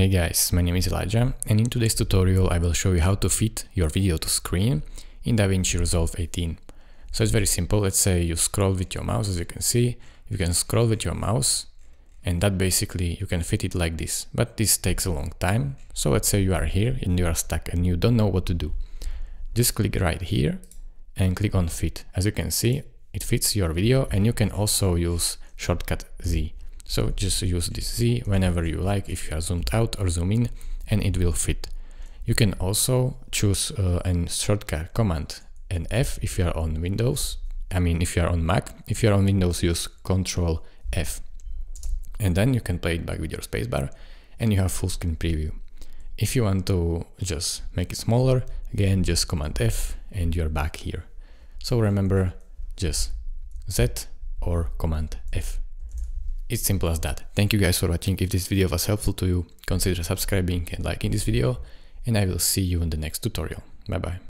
Hey guys, my name is Elijah and in today's tutorial I will show you how to fit your video to screen in DaVinci Resolve 18. So it's very simple, let's say you scroll with your mouse as you can see, you can scroll with your mouse and that basically you can fit it like this, but this takes a long time. So let's say you are here and you are stuck and you don't know what to do. Just click right here and click on fit. As you can see, it fits your video and you can also use shortcut Z. So just use this Z whenever you like, if you are zoomed out or zoom in, and it will fit. You can also choose uh, a shortcut command and F if you are on Windows. I mean, if you are on Mac, if you are on Windows, use Control F. And then you can play it back with your spacebar and you have full screen preview. If you want to just make it smaller, again, just Command F and you're back here. So remember, just Z or Command F. It's simple as that. Thank you guys for watching. If this video was helpful to you, consider subscribing and liking this video, and I will see you in the next tutorial. Bye bye.